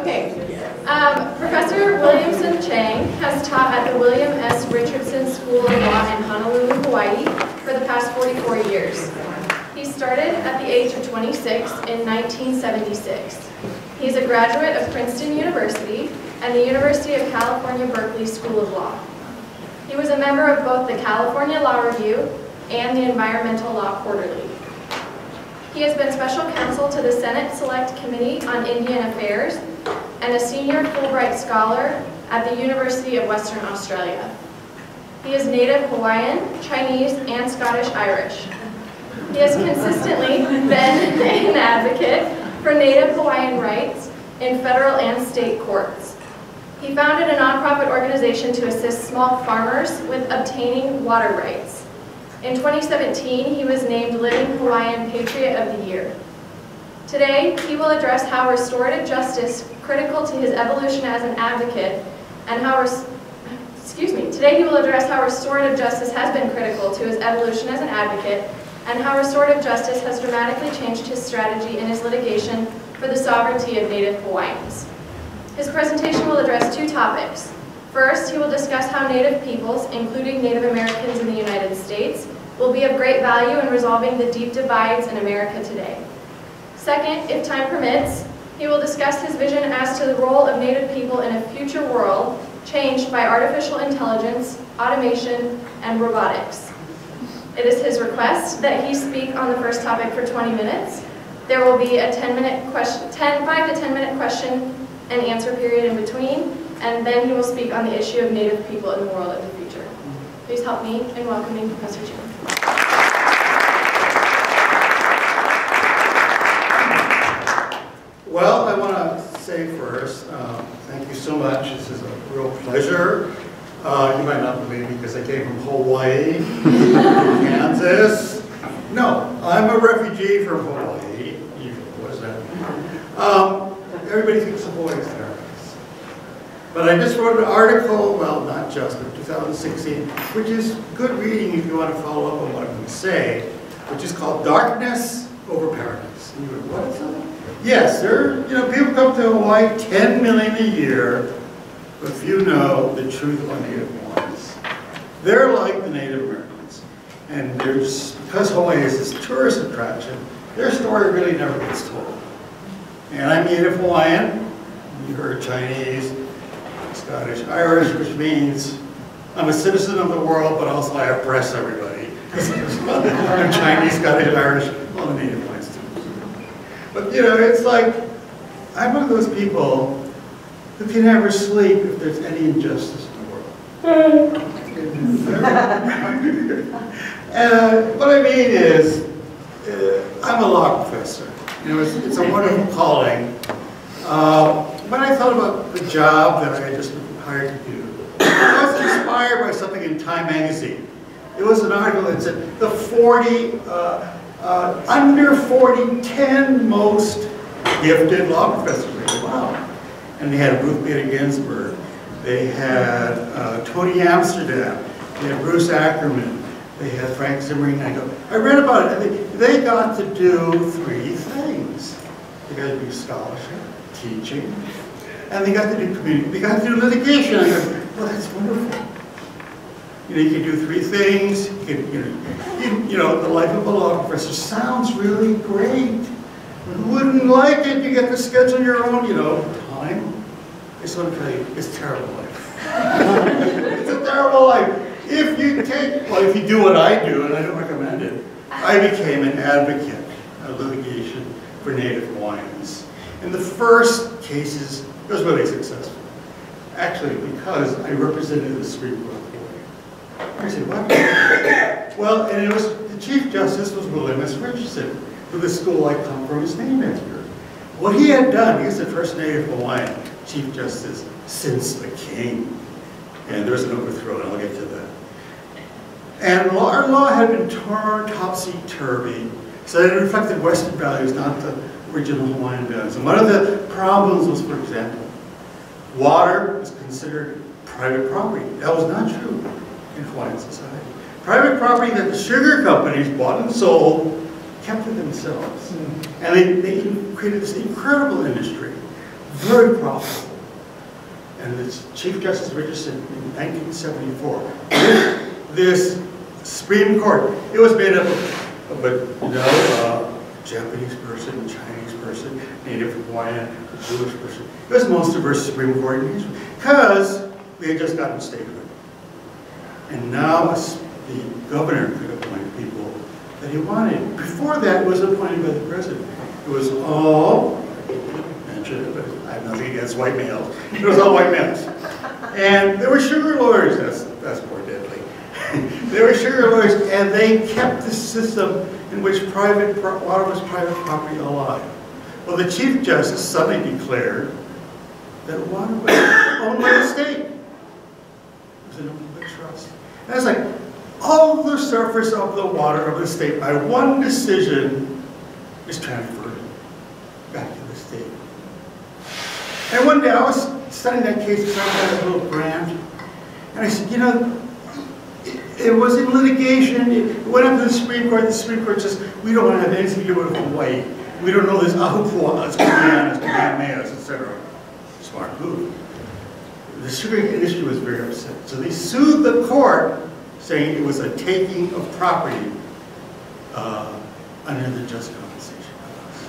Okay, um, Professor Williamson Chang has taught at the William S. Richardson School of Law in Honolulu, Hawaii for the past 44 years. He started at the age of 26 in 1976. He is a graduate of Princeton University and the University of California, Berkeley School of Law. He was a member of both the California Law Review and the Environmental Law Quarterly. He has been special counsel to the Senate Select Committee on Indian Affairs and a senior Fulbright scholar at the University of Western Australia. He is native Hawaiian, Chinese, and Scottish Irish. He has consistently been an advocate for Native Hawaiian rights in federal and state courts. He founded a nonprofit organization to assist small farmers with obtaining water rights. In 2017, he was named Living Hawaiian Patriot of the Year. Today, he will address how restorative justice, critical to his evolution as an advocate, and how, excuse me, today he will address how restorative justice has been critical to his evolution as an advocate, and how restorative justice has dramatically changed his strategy in his litigation for the sovereignty of Native Hawaiians. His presentation will address two topics. First, he will discuss how Native peoples, including Native Americans in the United States, will be of great value in resolving the deep divides in America today. Second, if time permits, he will discuss his vision as to the role of Native people in a future world changed by artificial intelligence, automation, and robotics. It is his request that he speak on the first topic for 20 minutes. There will be a 10-minute question, 10, 5 to 10 minute question and answer period in between, and then he will speak on the issue of Native people in the world of the future. Please help me in welcoming Professor Chang. Well, I want to say first, um, thank you so much. This is a real pleasure. Uh, you might not believe me because I came from Hawaii, Kansas. No, I'm a refugee from Hawaii. What does that? Um, everybody thinks Hawaii is paradise. But I just wrote an article, well, not just, but 2016, which is good reading if you want to follow up on what I'm going to say, which is called Darkness Over Paradise. And you what is that? Yes, there, you know, people come to Hawaii 10 million a year, but few know the truth on Native Hawaiians. They're like the Native Americans. And there's, because Hawaii is this tourist attraction, their story really never gets told. And I'm Native Hawaiian, you heard Chinese, Scottish, Irish, which means I'm a citizen of the world, but also I oppress everybody. I'm Chinese, Scottish, Irish, all the Native Hawaiians too. But you know, it's like, I'm one of those people who can never sleep if there's any injustice in the world. and what I mean is, uh, I'm a law professor. You know, it's, it's a wonderful calling. Uh, when I thought about the job that I had just been hired to do, I was inspired by something in Time magazine. It was an article that said the 40 uh, under 40, 10 most gifted law professors. Wow. And they had Ruth Bader Ginsburg. They had uh, Tony Amsterdam. They had Bruce Ackerman. They had Frank Zimmerman. I go, I read about it. They, they got to do three things. They got to do scholarship, teaching, and they got to do community. They got to do litigation. I go, well, that's wonderful. You know, you can do three things. You, can, you, know, you, you know, the life of a law professor sounds really great. Who wouldn't like it? You get to schedule your own, you know, time. It's you, it's terrible life. it's a terrible life. If you take, well, if you do what I do, and I don't recommend it, I became an advocate of litigation for Native Hawaiians. In the first cases, it was really successful. Actually, because I represented the Supreme Court. I said, what? well, and it was, the Chief Justice was William S. Richardson, who the school I come from is named after. What he had done, he was the first Native Hawaiian Chief Justice since the King. And there was an overthrow, and I'll get to that. And our law had been turned topsy-turvy, so that it reflected Western values, not the original Hawaiian values. And one of the problems was, for example, water was considered private property. That was not true in Hawaiian society. Private property that the sugar companies bought and sold kept to themselves. Mm. And they, they created this incredible industry. very profitable. And it's Chief Justice Richardson in 1974. This Supreme Court, it was made up of, of a, you know, uh, Japanese person, Chinese person, Native Hawaiian, Jewish person. It was the most diverse Supreme Court in history because we had just gotten statehood. And now the governor could appoint people that he wanted. Before that, it was appointed by the president. It was all, I it, but I have nothing against white males. It was all white males. And there were sugar lawyers, that's, that's more deadly. There were sugar lawyers, and they kept the system in which private, water was private property alive. Well, the Chief Justice suddenly declared that water was owned by the state. It was in a public trust. And it's like, all the surface of the water of the state by one decision is transferred back to the state. And one day I was studying that case, because I had a little grant, and I said, you know, it, it was in litigation, it went up to the Supreme Court, the Supreme Court says, we don't want to have anything to do with Hawaii. We don't know this Ahupuaʻa, it's Kamehameha, it's Kamehameha, et cetera. Smart move. The sugar industry was very upset. So they sued the court saying it was a taking of property uh, under the just compensation clause.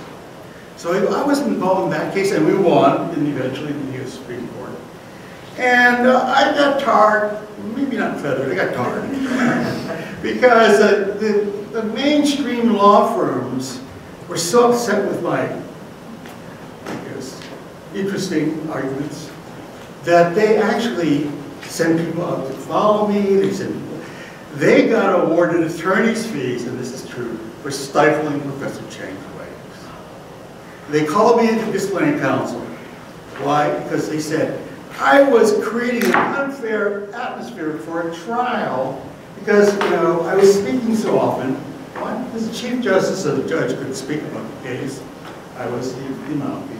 So I was involved in that case and we won and eventually the US Supreme Court. And uh, I got tarred, maybe not feathered, I got tarred. because uh, the, the mainstream law firms were so upset with my, I guess, interesting arguments that they actually sent people out to follow me, they sent people, they got awarded attorney's fees, and this is true, for stifling Professor Chang's writings. They called me into disciplinary council. Why? Because they said, I was creating an unfair atmosphere for a trial because, you know, I was speaking so often. Why? Because the Chief Justice of the judge couldn't speak about the case. I was the the court.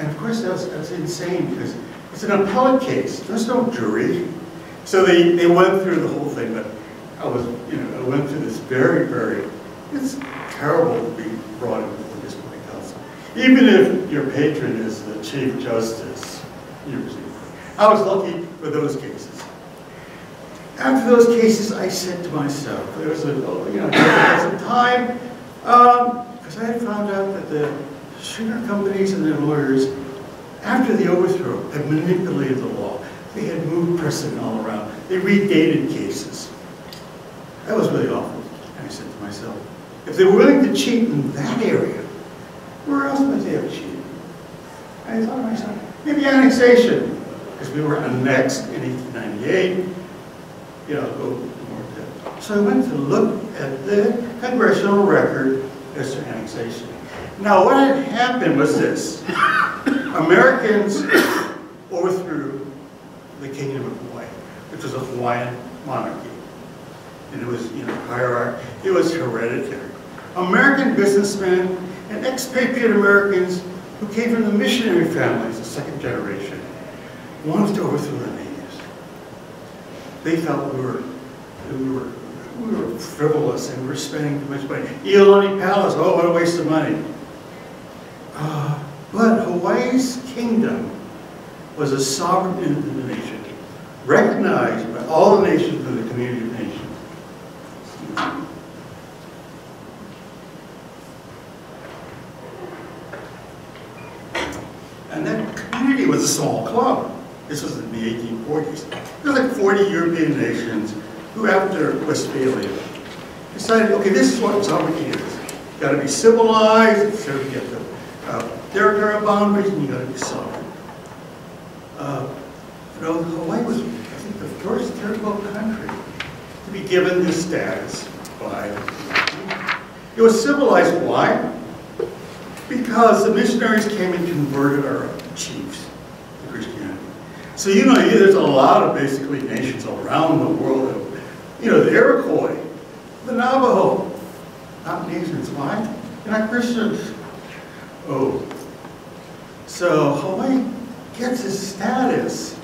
And of course, that's, that's insane because it's an appellate case. There's no jury. So they, they went through the whole thing, but I was, you know, I went through this very, very, it's terrible to be brought in before disciplinary council. Even if your patron is the chief justice, usually. I was lucky for those cases. After those cases, I said to myself, there was a, you know, there was a time, um, because I had found out that the sugar companies and their lawyers, after the overthrow, had manipulated the law. They had moved precedent all around. They redated cases. That was really awful. And I said to myself, if they were willing to cheat in that area, where else might they have cheated? And I thought to myself, maybe annexation, because we were annexed in 1898. You know, go more depth. So I went to look at the congressional record as to annexation. Now, what had happened was this. Americans overthrew the Kingdom of Hawaii, which was a Hawaiian monarchy. And it was, you know, hierarchy, it was hereditary. American businessmen and expatriate Americans who came from the missionary families, the second generation, wanted to overthrow the natives. They felt we were, we were, we were frivolous and we were spending too much money. Iolani Palace, oh, what a waste of money. But Hawaii's kingdom was a sovereign nation, recognized by all the nations of the community of nations. And that community was a small club. This was in the 1840s. There were like 40 European nations who, after Westphalia, decided, okay, this is what sovereignty is. Got to be civilized, so you have the uh, are boundaries, and you got to be sovereign. Uh, you know, Hawaii was, I think, the first third world country to be given this status by. It was civilized. Why? Because the missionaries came and converted our chiefs to Christianity. So you know, there's a lot of basically nations around the world. That, you know, the Iroquois, the Navajo, not nations. Why? They're not Christians. Oh. So Hawaii gets its status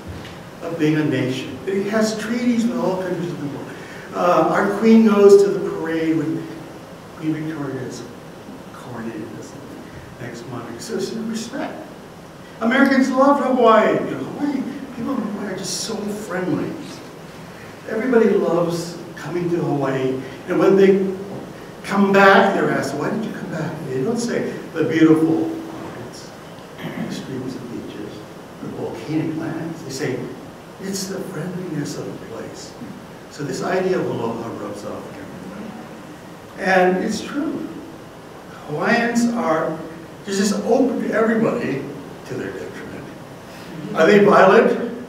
of being a nation. It has treaties with all countries of the world. Uh, our queen goes to the parade with Queen Victoria Victoria's coronated. next monarch. So it's respect. Americans love Hawaii. You know, Hawaii, people in Hawaii are just so friendly. Everybody loves coming to Hawaii. And when they come back, they're asked, why did you come back? They don't say the beautiful mountains, the streams and beaches, the volcanic. They say, it's the friendliness of the place. So this idea of aloha rubs off on everybody. And it's true. Hawaiians are just open to everybody to their detriment. Are they violent?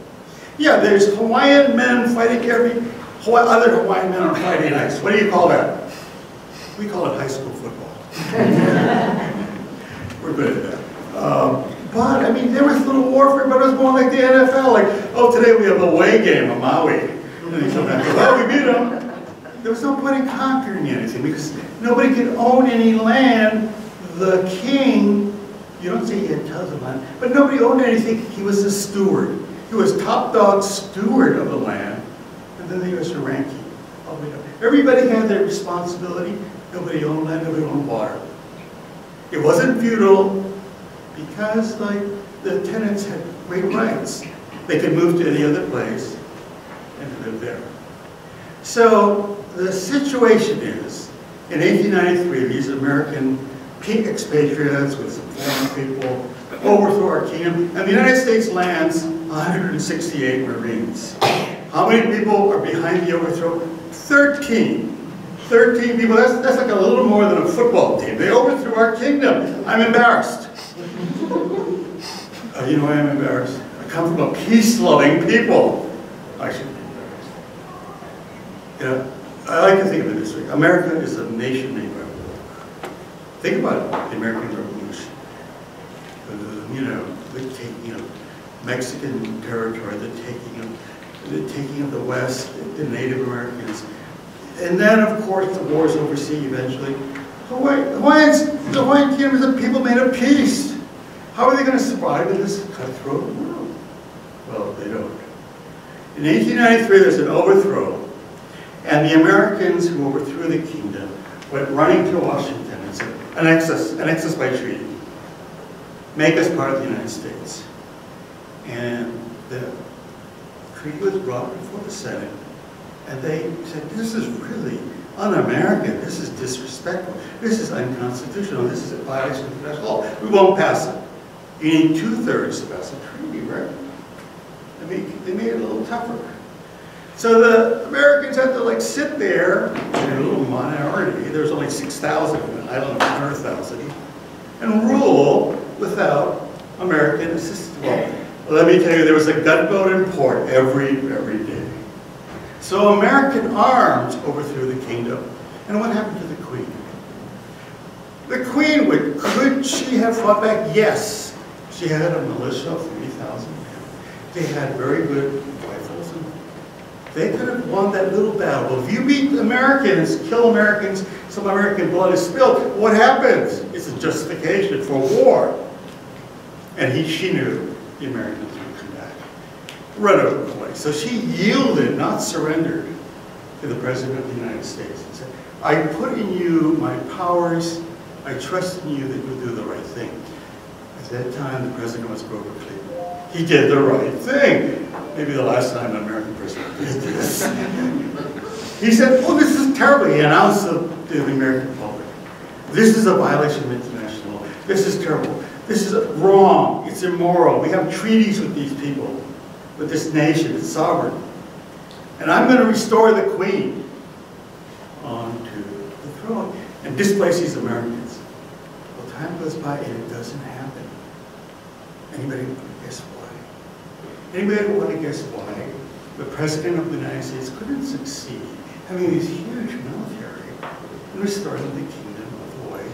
Yeah, there's Hawaiian men fighting every, other Hawaiian men on Friday nights. What do you call that? We call it high school football. We're good at that. Um, but, I mean, there was a little warfare, but it was more like the NFL, like, oh, today we have a away game on Maui. And then come oh, we beat them. There was no point in conquering anything because nobody could own any land. The king, you don't say he had tons of land, but nobody owned anything. He was the steward. He was top dog steward of the land, and then there was the ranking. Everybody had their responsibility. Nobody owned land, nobody owned water. It wasn't feudal because like the tenants had great rights. They could move to any other place and live there. So the situation is, in 1893, these American expatriates with some foreign people overthrow our kingdom, and the United States lands 168 Marines. How many people are behind the overthrow? 13. 13 people, that's, that's like a little more than a football team. They overthrew our kingdom. I'm embarrassed. Uh, you know I'm embarrassed? I come from a peace-loving people. I should be embarrassed. Yeah, I like to think of it this way. America is a nation made by war. Think about it, the American Revolution. Uh, you know, the taking of Mexican territory, the taking of, the taking of the West, the Native Americans. And then, of course, the wars overseas eventually. Hawaii, Hawaiians, the Hawaiian kingdom is a people made of peace. How are they going to survive in this cutthroat world? Well, they don't. In 1893, there's an overthrow, and the Americans who overthrew the kingdom went running to Washington and said, annex us, annex us by treaty. Make us part of the United States. And the treaty was brought before the Senate, and they said, this is really un-American, this is disrespectful, this is unconstitutional, this is a violation of international law. We won't pass it. You need two-thirds a treaty, right? I mean, they made it a little tougher. So the Americans had to like sit there in a little minority, there's only 6,000 in an island of 100,000, and rule without American assistance. Well, let me tell you, there was a gunboat in port every, every day. So American arms overthrew the kingdom. And what happened to the queen? The queen, would, could she have fought back? Yes. She had a militia of 3,000 men. They had very good rifles. And they could have won that little battle. If you beat Americans, kill Americans, some American blood is spilled, what happens? It's a justification for war. And he, she knew the Americans would come back. Run over the place. So she yielded, not surrendered, to the President of the United States and said, I put in you my powers, I trust in you that you'll do the right thing. At that time, the President was Cleveland. He did the right thing. Maybe the last time an American president did this. he said, oh, this is terrible. He announced to the American public, this is a violation of international law. This is terrible. This is wrong. It's immoral. We have treaties with these people, with this nation. It's sovereign. And I'm going to restore the queen onto the throne and displace these Americans. Well, time goes by and it doesn't happen. Anybody want to guess why? Anybody want to guess why the President of the United States couldn't succeed having this huge military in restoring the kingdom of Hawaii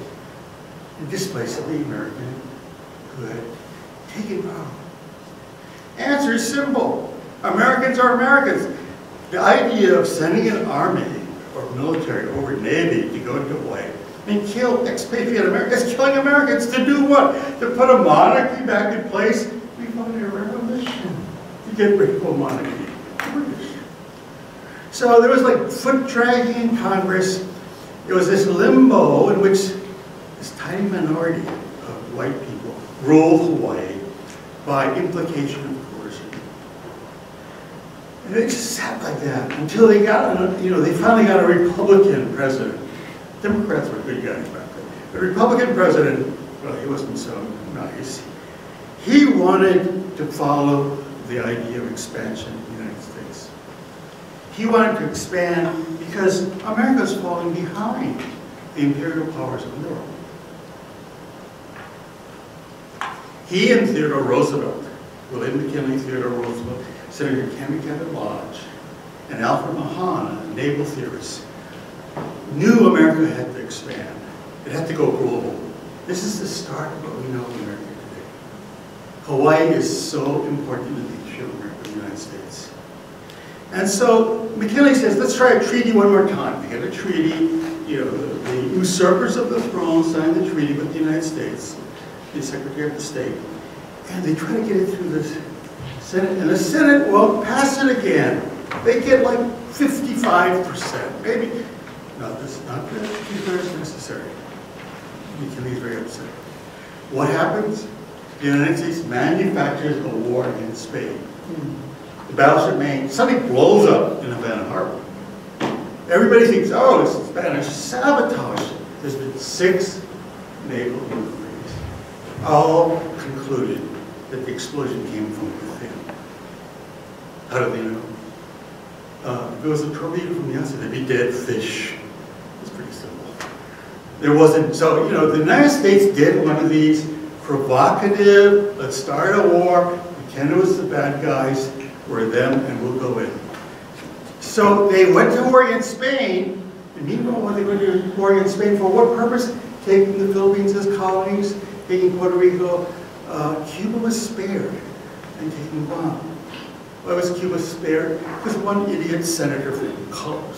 and displacing the American who had taken power? Answer is simple. Americans are Americans. The idea of sending an army or military over Navy to go into Hawaii and kill expatriate Americans, killing Americans to do what? To put a monarchy back in place? We fought a revolution to get rid of a monarchy. So there was like foot dragging in Congress. It was this limbo in which this tiny minority of white people, ruled Hawaii by implication of coercion. And it just sat like that until they got, you know, they finally got a Republican president. Democrats were good guys back then. The Republican president, well, he wasn't so nice. He wanted to follow the idea of expansion in the United States. He wanted to expand because America America's falling behind the imperial powers of the world. He and Theodore Roosevelt, William McKinley, Theodore Roosevelt, Senator Henry Cabot Lodge, and Alfred Mahana, naval theorists, knew America had to expand. It had to go global. This is the start of what we know of America today. Hawaii is so important to the future of America, the United States. And so McKinley says, let's try a treaty one more time. They get a treaty, you know, the, the usurpers of the throne sign the treaty with the United States, the Secretary of the State, and they try to get it through the Senate, and the Senate won't pass it again. They get like 55%, maybe, no, this is not the two-thirds necessary. McKinley's very upset. What happens? The United States manufactures a war against Spain. The battleship Maine suddenly blows up in Havana Harbor. Everybody thinks, oh, it's Spanish sabotage. There's been six naval inquiries, all concluded that the explosion came from within. How do they know? Uh, if it was a torpedo from the outside, there'd be dead fish. There wasn't, so, you know, the United States did one of these provocative, let's start a war, pretend it was the bad guys, we're them, and we'll go in. So they went to war in Spain, and meanwhile, when they went to war in Spain, for what purpose? Taking the Philippines as colonies, taking Puerto Rico. Uh, Cuba was spared, and taking Guam. Why was Cuba spared? Because one idiot senator from Colorado,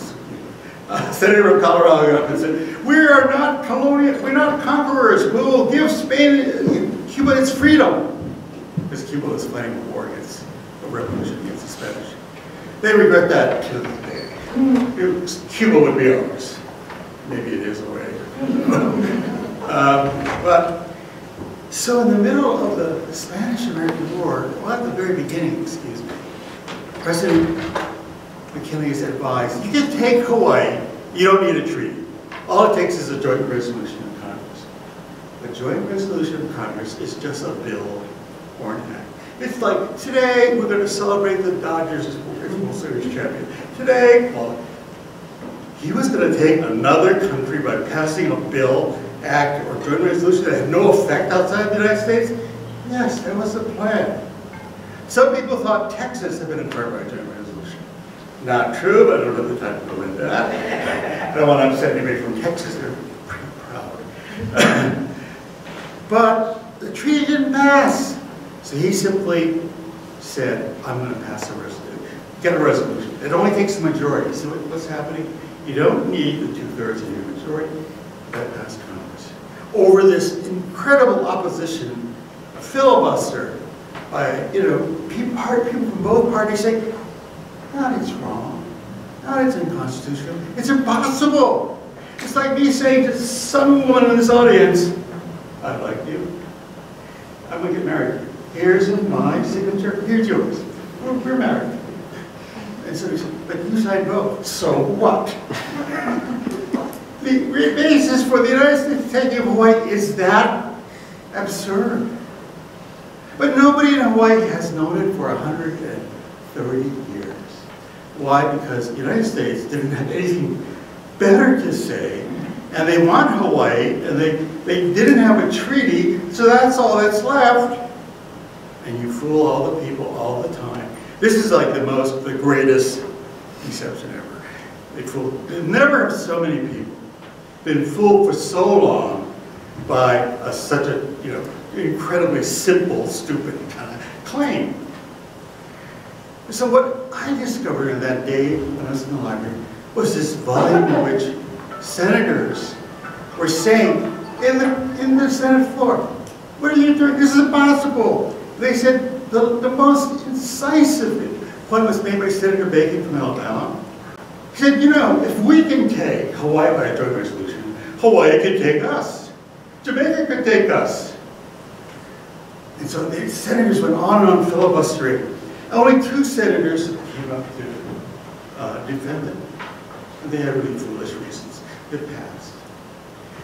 uh, senator from Colorado got up and said, "We are not colonial. We're not conquerors. We will give Spain, Cuba, its freedom." Because Cuba was fighting a war against a revolution against the Spanish. They regret that to this day. It was- Cuba would be ours. Maybe it is already. um, but so in the middle of the Spanish-American War, well, at the very beginning, excuse me, President McKinley has advised, you can take Hawaii, you don't need a treaty. All it takes is a joint resolution of Congress. A joint resolution of Congress is just a bill or an act. It's like, today, we're gonna celebrate the Dodgers as World Series champion. Today, well, he was gonna take another country by passing a bill, act, or joint resolution that had no effect outside the United States? Yes, that was the plan. Some people thought Texas had been acquired by a joint resolution. Not true, but I don't have the time to go into that. I don't want to upset anybody from Texas, they're pretty proud. Uh, but the treaty didn't pass. So he simply said, I'm going to pass a resolution, get a resolution. It only takes a majority. See what- what's happening? You don't need the two-thirds of your majority, that passed Congress. Over this incredible opposition, filibuster, by, you know, people, people from both parties saying, not it's wrong, not it's unconstitutional, it's impossible. It's like me saying to someone in this audience, I like you, I'm gonna get married. Here's my signature, here's yours. We're, we're married. And so he said, but you signed both, so what? The basis for the United States taking Hawaii is that absurd. But nobody in Hawaii has known it for 130 years. Why? Because the United States didn't have anything better to say, and they want Hawaii, and they, they didn't have a treaty, so that's all that's left. And you fool all the people all the time. This is like the most, the greatest deception ever. They fool, never have so many people been fooled for so long by a, such a, you know, incredibly simple, stupid kind of claim. So what I discovered in that day when I was in the library was this volume in which senators were saying in the, in the Senate floor, what are you doing? This is impossible. They said the, the most incisive one was made by Senator Bacon from Alabama. He said, you know, if we can take Hawaii by a joint resolution, Hawaii could take us. Jamaica could take us. And so the senators went on and on filibustering. Only two senators came up to uh, defend it. And they had really foolish reasons. It passed.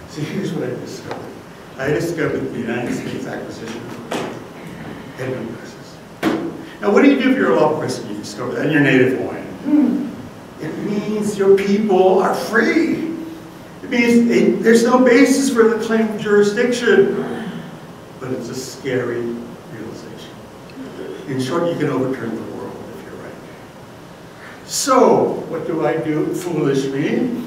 See, here's what I discovered. I discovered the United States acquisition Edmund presses. Now, what do you do if you're a law and you discover that in your native Hawaiian? It means your people are free. It means there's no basis for the claim of jurisdiction. But it's a scary. In short, you can overturn the world if you're right. So, what do I do? Foolish me.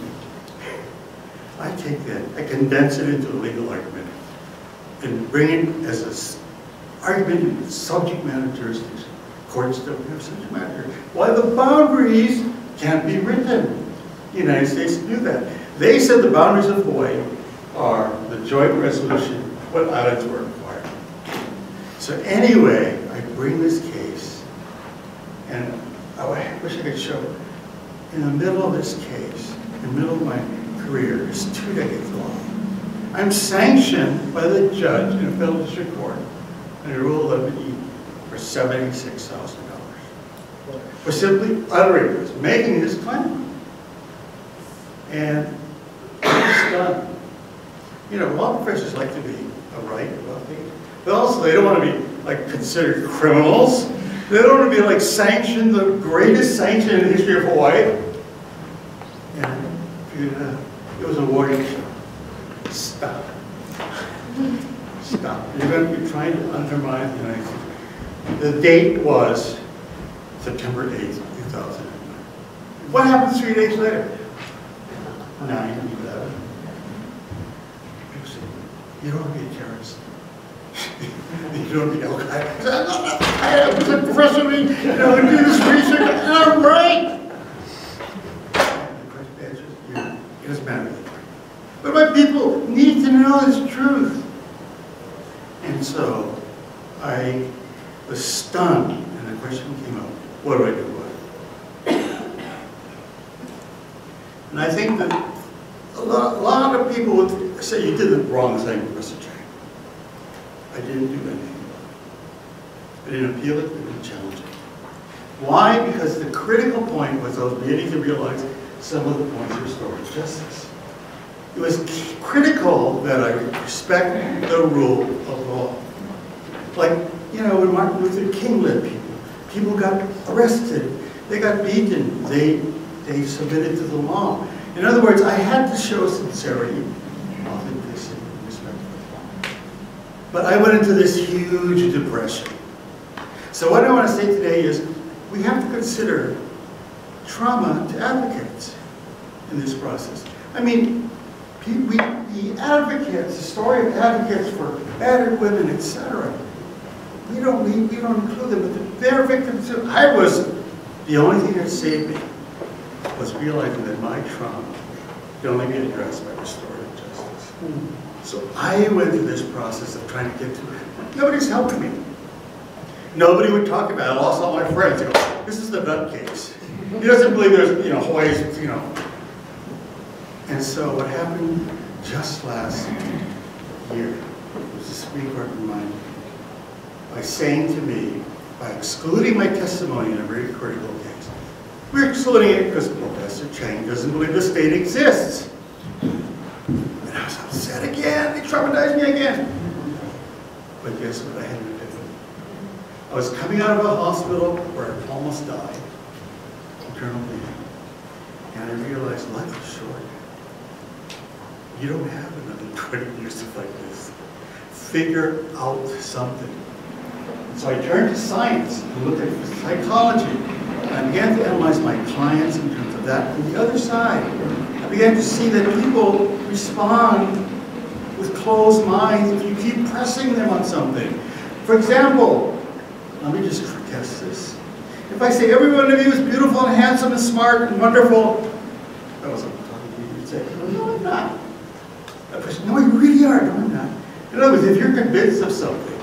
I take that, I condense it into a legal argument and bring it as an argument in subject matter jurisdiction. Courts don't have subject matter. Why the boundaries can't be written. The United States knew that. They said the boundaries of Hawaii are the joint resolution, what islands were. So anyway, I bring this case, and I wish I could show. In the middle of this case, in the middle of my career, it's two decades long. I'm sanctioned by the judge in a federal district court under Rule 11E for $76,000 for simply uttering this, making this claim. And it's done. You know, law professors like to be a right about things, but also they don't want to be like considered criminals. They don't want to be like sanctioned, the greatest sanction in the history of Hawaii. And uh, it was a warning shot. Stop. Stop. You're going to be trying to undermine the United States. The date was September 8th, 2009. What happened three days later? 9 11. You don't want to be a terrorist. you don't Al Qaeda. I was a professor, you know, I do this research, and I'm right. It doesn't matter. But my people need to know this truth. And so I was stunned, and the question came up, what do I do? And I think that a lot, a lot of people would say you did the wrong thing, Mr. I didn't do anything. I didn't appeal it, I didn't challenge it. Why? Because the critical point was I was beginning to realize some of the points of restorative justice. It was critical that I respect the rule of law. Like, you know, when Martin Luther King led people, people got arrested, they got beaten, they, they submitted to the law. In other words, I had to show sincerity, authenticity, respect for the law. But I went into this huge depression. So what I want to say today is, we have to consider trauma to advocates in this process. I mean, we, the advocates, the story of advocates for battered women, etc. We don't we, we don't include them, but they're victims too. I was the only thing that saved me was realizing that my trauma can only be addressed by restorative justice. Hmm. So I went through this process of trying to get to it. Nobody's helping me. Nobody would talk about it. I lost all my friends. They go, this is the nutcase. He doesn't believe there's, you know, Hawaii's, you know. And so what happened just last year was the Supreme Court reminded me by saying to me, by excluding my testimony in a very critical case, we're excluding it because Professor Chang doesn't believe the state exists. I was upset again. They traumatized me again. But guess what? I had an epiphany. I was coming out of a hospital where I almost died, internal bleeding, and I realized life is short. You don't have another 20 years to fight this. Figure out something. So I turned to science and looked at psychology. And I began to analyze my clients in terms of that. And the other side, began to see that people respond with closed minds if you keep pressing them on something. For example, let me just test this. If I say every one of you is beautiful and handsome and smart and wonderful, that was talking to you, you'd say, no, I'm not. No, you really are. No, I'm not. In other words, if you're convinced of something,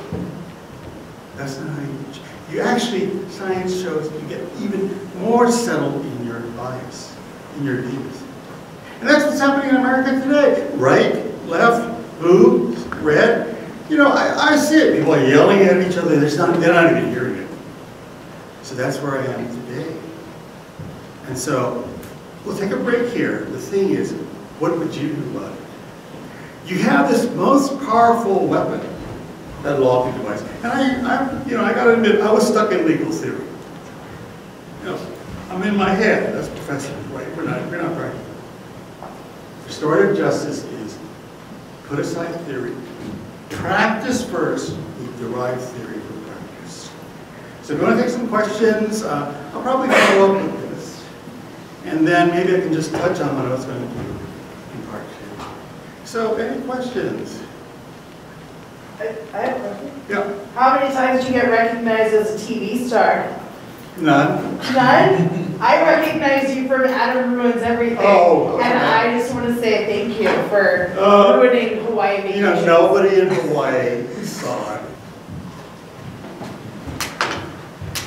that's not how you You actually, science shows you get even more settled in your bias, in your views. And that's what's happening in America today. Right, left, blue, red. you know, I, I see it, people are yelling at each other, they're not, they're not even hearing it. So that's where I am today. And so, we'll take a break here. The thing is, what would you do about it? You have this most powerful weapon, that lawful device. And I, I, you know, I gotta admit, I was stuck in legal theory. You know, I'm in my head, that's professor, right? We're not, we're not right. Restorative justice is put aside theory, practice first, we derive theory from practice. So if you want to take some questions, uh, I'll probably follow up with this. And then maybe I can just touch on what I was going to do in part two. So any questions? I I have a question. Yeah, How many times do you get recognized as a TV star? none? None? I recognize you from Adam Ruins Everything. Oh, okay. And I just want to say thank you for Uh, ruining Hawaii You know, nobody in Hawaii saw it.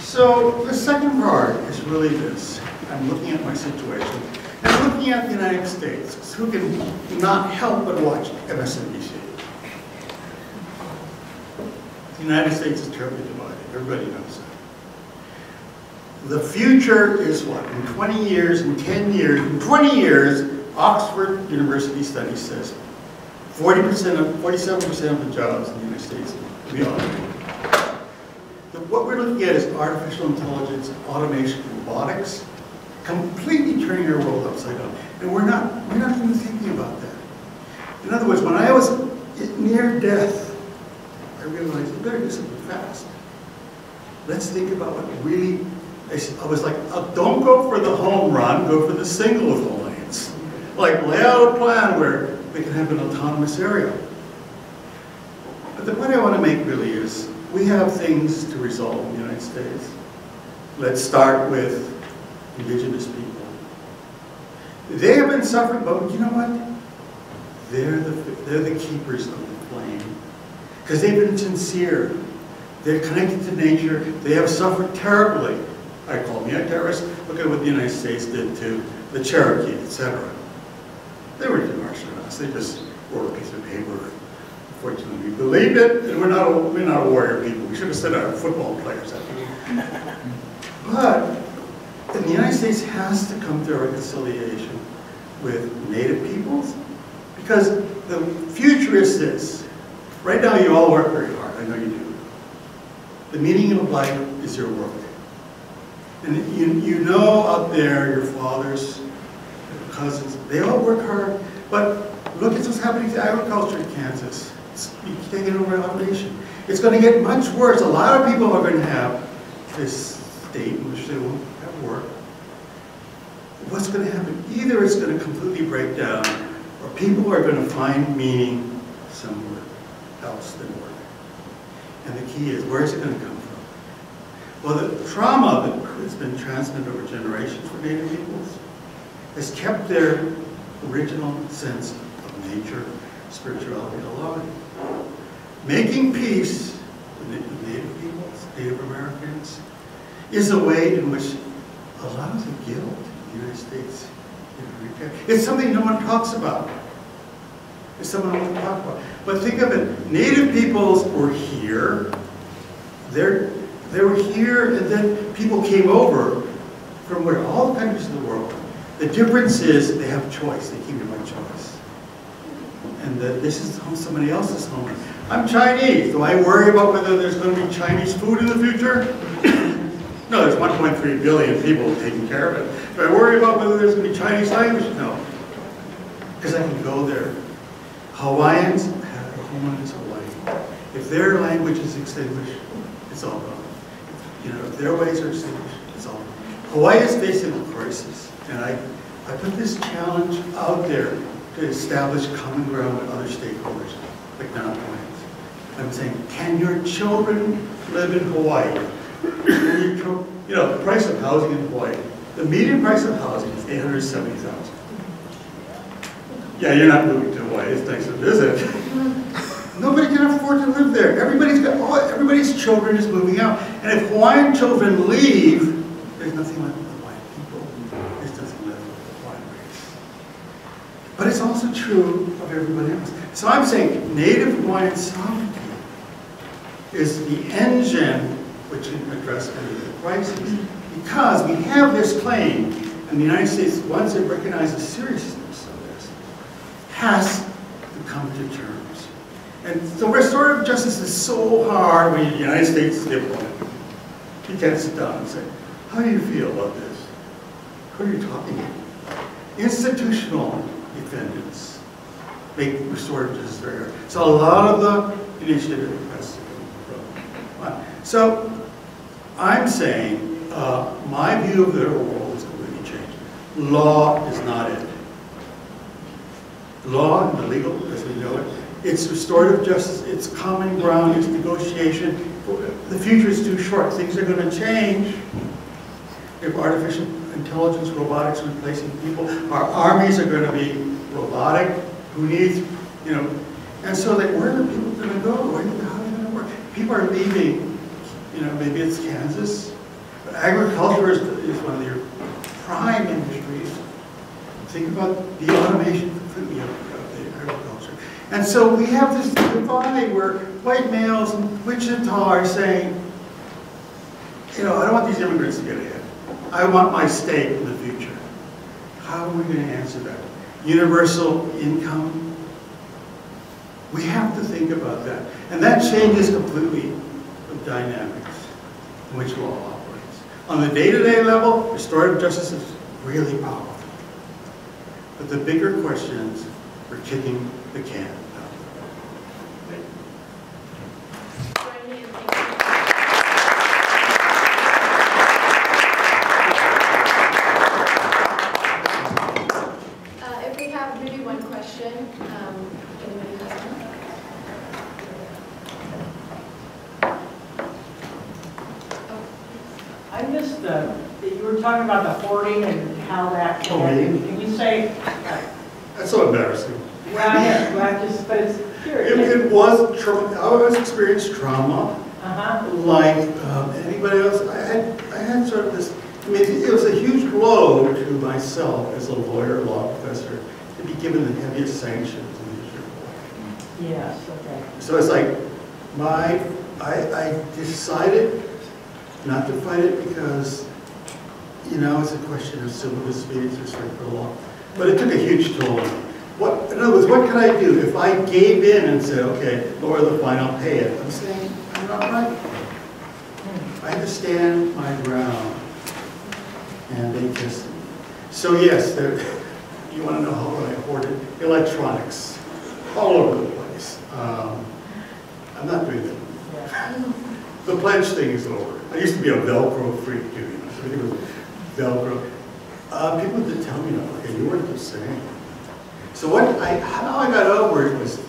So the second part is really this. I'm looking at my situation and looking at the United States, who can not help but watch MSNBC. The United States is terribly divided. Everybody knows that. The future is what? In 20 years, in 10 years, in 20 years, Oxford University study says 40% of, 47% of the jobs in the United States will be automated. What we're looking at is artificial intelligence, automation, robotics, completely turning our world upside down. And we're not, we're not even thinking about that. In other words, when I was near death, I realized we better do something fast. Let's think about what really, I was like, uh, don't go for the home run, go for the single with the lanes. Like lay out a plan where they can have an autonomous area. But the point I want to make really is, we have things to resolve in the United States. Let's start with indigenous people. They have been suffering, but you know what? They're the, they're the keepers of the flame. Because they've been sincere. They're connected to nature. They have suffered terribly. I call me a terrorist. Look at what the United States did to the Cherokee, etc. They were on us. They just wrote a piece of paper. Fortunately, we believed it, and we're not, a- we're not a warrior people. We should have said our football players. But the United States has to come to a reconciliation with Native peoples, because the future is this. Right now, you all work very hard, I know you do. The meaning of life is your work. And you, you know up there, your fathers, your cousins, they all work hard, but look at what's happening to agriculture in Kansas. It's taking over our nation. It's gonna get much worse. A lot of people are gonna have this state in which they won't have work. What's gonna happen? Either it's gonna completely break down, or people are gonna find meaning somewhere else than work. And the key is, where is it gonna come Well, the trauma that has been transmitted over generations for Native peoples has kept their original sense of nature, spirituality alive. Making peace with Native peoples, Native Americans, is a way in which a lot of the guilt in the United States. It's something no one talks about. It's something no one talks about. But think of it, Native peoples were here, they're, they were here, and then people came over from where, all the countries of the world. The difference is they have choice, they came to by choice. And that this is home, somebody else's home. I'm Chinese, do I worry about whether there's gonna be Chinese food in the future? No, there's 1.3 billion people taking care of it. Do I worry about whether there's gonna be Chinese language? No. Because I can go there. Hawaiians is Hawaii. If their language is extinguished, it's all gone. You know, their ways are it's all. Hawaii is facing a crisis, and I, I put this challenge out there to establish common ground with other stakeholders, like Plains. I'm saying, can your children live in Hawaii? You know, the price of housing in Hawaii, the median price of housing is eight hundred seventy thousand. Yeah, you're not moving to Hawaii, it's nice to visit. Nobody can afford to live there. Everybody's got, all- everybody's children is moving out. And if Hawaiian children leave, there's nothing left for the Hawaiian people. There's nothing left for the Hawaiian race. But it's also true of everybody else. So I'm saying native Hawaiian sovereignty is the engine which can address the crises. Because we have this claim, and the United States, once it recognizes the seriousness of this, has to come to terms. And so restorative justice is so hard when the United States is diplomat. You can't sit down and say, how do you feel about this? Who are you talking to? Institutional defendants make restorative justice very hard. So a lot of the initiative has to come from. So I'm saying, uh, my view of the world is completely changed. Law is not it. Law and the legal, as we know it, it's restorative justice, it's common ground, it's negotiation. The future is too short. Things are going to change. If artificial intelligence, robotics are replacing people, our armies are going to be robotic. Who needs, you know? And so, like, where are people going to go? Where, how are they going to work? People are leaving. You know, maybe it's Kansas. But agriculture is, is one of your prime industries. Think about the automation the agriculture. And so we have this divide where white males in Wichita are saying, you know, I don't want these immigrants to get ahead. I want my stake in the future. How are we going to answer that? Universal income? We have to think about that. And that changes completely the dynamics in which law operates. On the day-to-day level, restorative justice is really powerful. But the bigger questions are kicking the can down the road. Join me in thanking Uh, If we have maybe one question, um, if anybody has one. I missed the, you were talking about the hoarding and how that. Oh, me? Can you say, That's so embarrassing. well, yeah, well, I just, but it's It, curious. it was trauma, I always experienced trauma, Uh-huh, like um, anybody else. I had, I had sort of this, I mean, it was a huge blow to myself as a lawyer, law professor, to be given the heaviest sanctions in the history. yes, okay. So it's like, my, I, I decided not to fight it because, you know, it's a question of civil disobedience, respect for the law. But it took a huge toll on me. What, in other words, what could I do if I gave in and said, okay, lower the fine, I'll pay it? I'm saying, I'm not right. I had to stand my ground. And they just. So yes, there, you want to know how I hoarded? Electronics, all over the place. Um, I'm not doing that. The pledge thing is over. I used to be a Velcro freak too, you know, so everything was Velcro. Uh, people did tell me, okay, you weren't the same. So what I, how I got over it was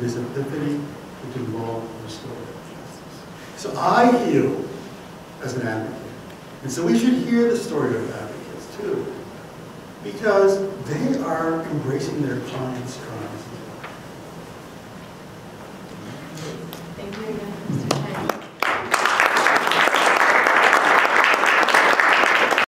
this epiphany which involved restorative justice. So I heal as an advocate. And so we should hear the story of advocates too. Because they are embracing their clients' trials.